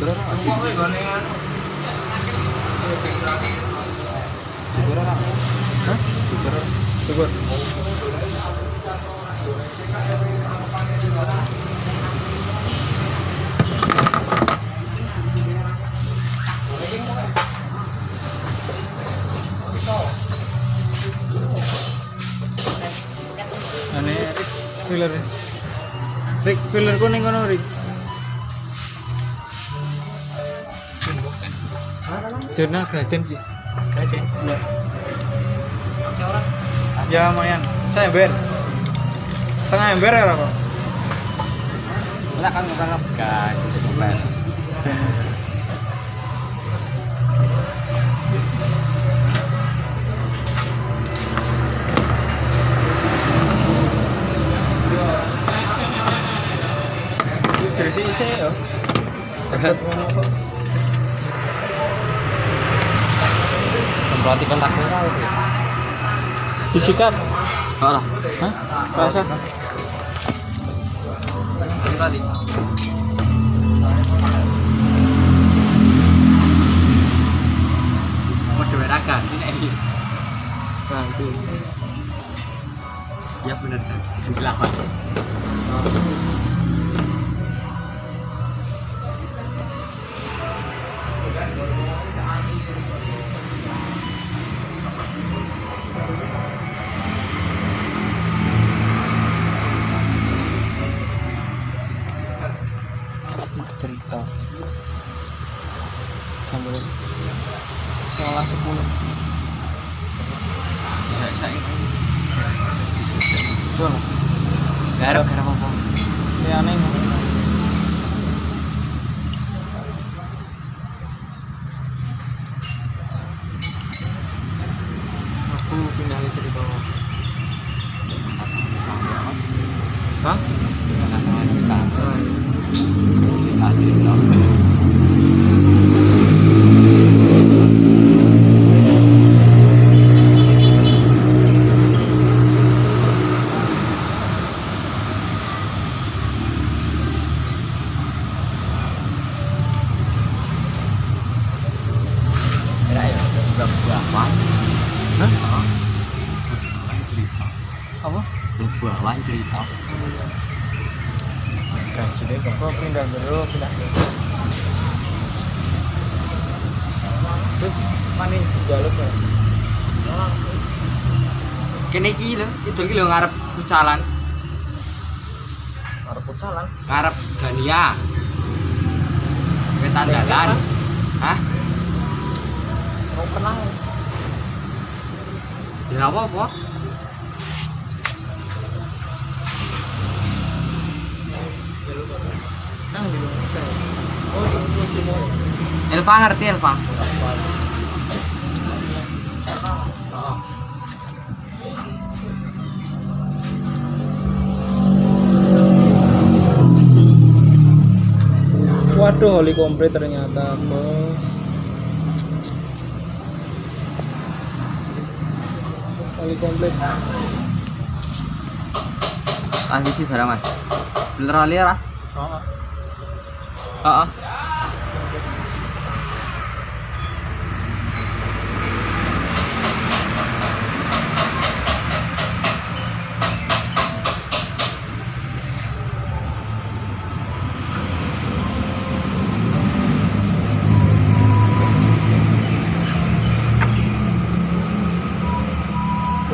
Ane Rick filler. Rick ning kono Rick. Jurnal gajen sih. Gajen. Ya. Ya lumayan. Saya ember. Setengah ember ya kok. Lah kan bukan kan. Jadi sih sih ya. Berarti kontaknya. Disikat. Alah. Hah? Rasa? Berarti. Mau dewerakan ini. Nanti. Ya benar kan. Lawas. Sono. Garap garap apa? Ya. Hah? Apa? Buawan cerita. Gaji deh, kok pindah dulu, pindah dulu. Tuh, mana jalur ya? Kene iki lho, itu iki lho ngarep pucalan, Arep putsalan. ngarep Gania. Wetan dalan. Hah? Mau kenal? Ya apa apa? Kan di Indonesia. Oh. Elva ngerti Elva? Waduh, holi komplit ternyata, bos. Holi komplit. Lanjut sih barang mas. Bener oli ora? Oh, Heeh.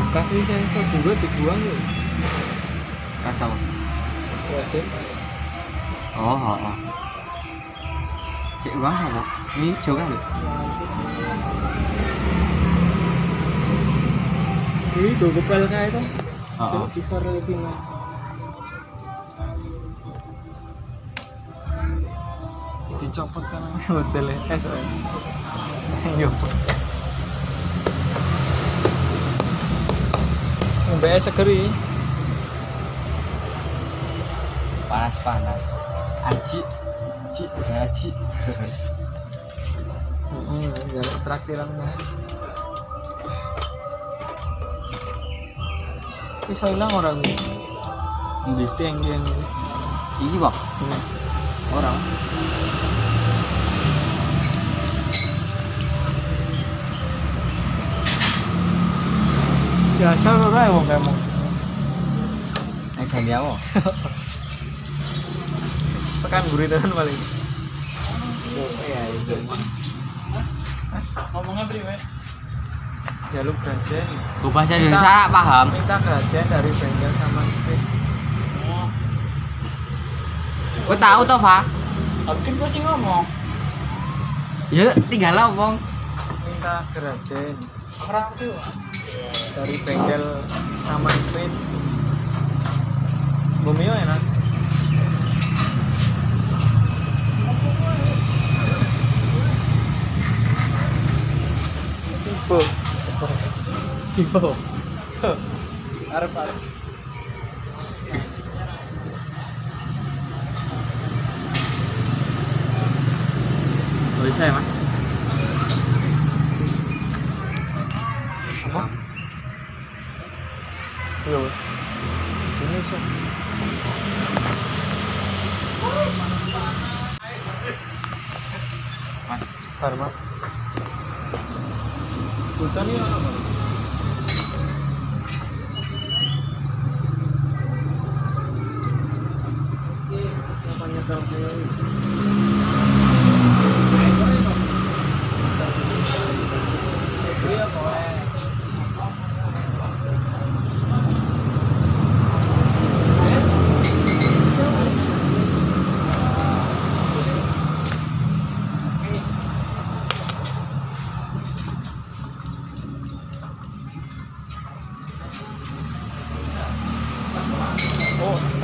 Bekas sih sensor juga dibuang ya. Rasa apa? Wajib. Oh, heeh. Cek uang apa? Ini hijau kan lho. Ini tuh kepel kayak itu. Heeh. Kisar lebih mah. Dicopot kan hotel es. Yo. Mbak segeri. Panas panas. Aji. Aji. Heeh, jalan traktiran mah. Bisa hilang orang ini. Ndi? Tiang tiang. Iki, Pak. Hmm. Orang. Biasa kok kae wong kamu Nek ganti apa? tekan gurih tenan paling Iya, itu. ngomongnya priwe jaluk gajen Gue bahasa Indonesia paham. minta gajen dari bengkel sama Fit Gue tahu toh, Fa. Mungkin kok sih ngomong Ya, tinggal ngomong. Minta gajen orang tuh dari bengkel sama Fit Bumio enak. Tipe tipe arep arep. Bisa ya, Mas? Hujan ya apa namanya tahu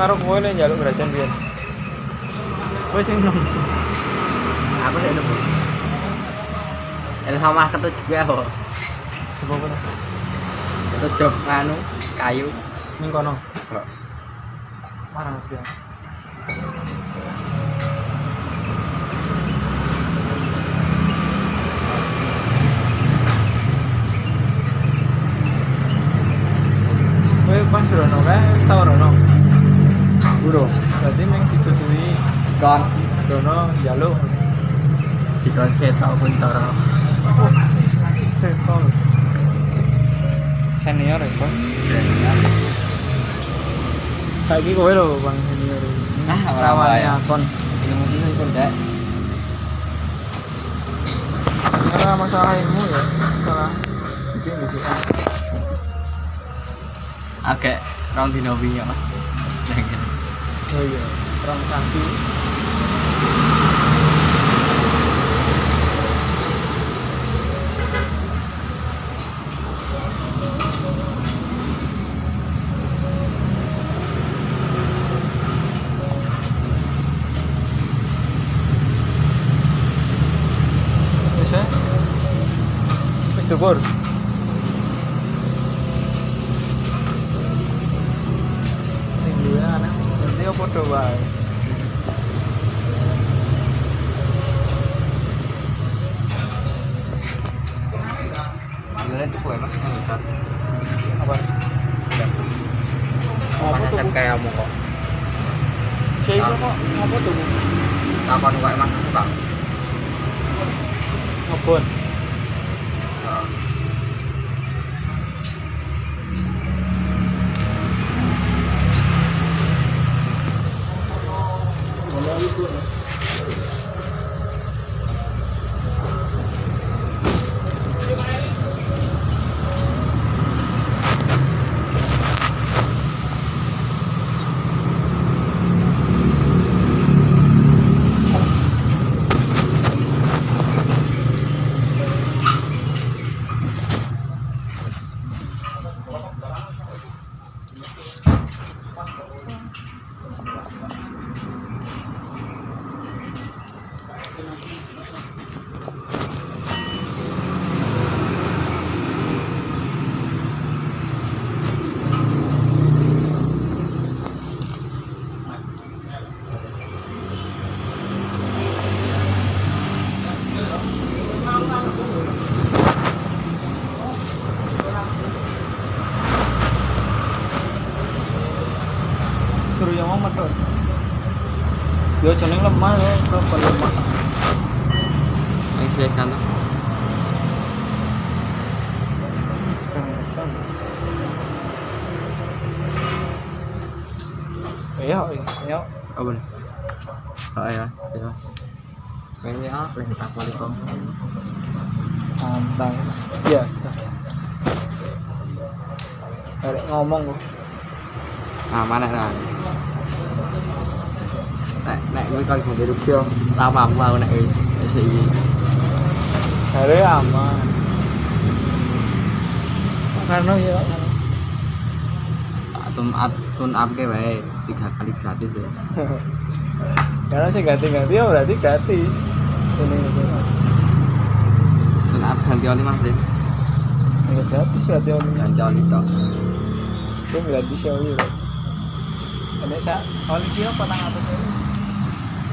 karo kowe le njaluk grajan biyen. Kowe sing nom. Aku nemu. Yang sama ketujuh ya, kok. Sebab apa? Ketujuh anu kayu. Ning kono. Marang dia. Kowe pas rono kae wis tau rono. Burung. Berarti meng ditutui Kon. rono njaluk Dikon setok pun cara. setol. Senior ya, Bang. Saiki kowe lho, Bang senior. Ah, ora wae. akon. Ilmu ini pun ndak. Ora masalah ilmu ya, masalah bisik bisik. Agak rong dino wingi, Mas. Oh iya, transaksi. Wis dukur. Nanti apa do wae. Gimana tuh kowe, Mas? Apa? Apa Apa tuh? tuh kayak kamu kok? Kayak iso kok, apa tuh? Bu? Takon kok Doutora. யோசனையும் நம்ம பண்ணலாமா சேர்க்காந்தா Vậy thôi, vậy thôi. Ở bên. Rồi rồi, đi thôi. Quen với nó, quen tập qua đi con. À, đây. Giờ. Rồi, ngon mong luôn. À, mà này là chưa? Tao vào vào này để xì gì? Ada aman. Karena ya. Tun up, tun up cái vậy tiga kali gratis ya. Karena sih ganti-ganti ya berarti gratis. Ini up ganti oli mas deh. Ini gratis berarti ini. Ganti oli toh. Itu gratis ya ini. Ini sa oli kira atas ini.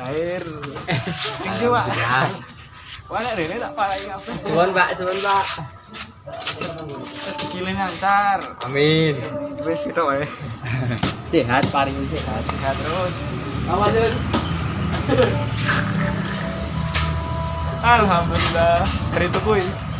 air sing eh, pak, wala ya, ini tak parai apa suwon pak, suwon pak. Kilin lancar. Amin. Wis kita wae. Sehat paling sehat. Sehat terus. Awas, Alhamdulillah. Hari itu kuwi.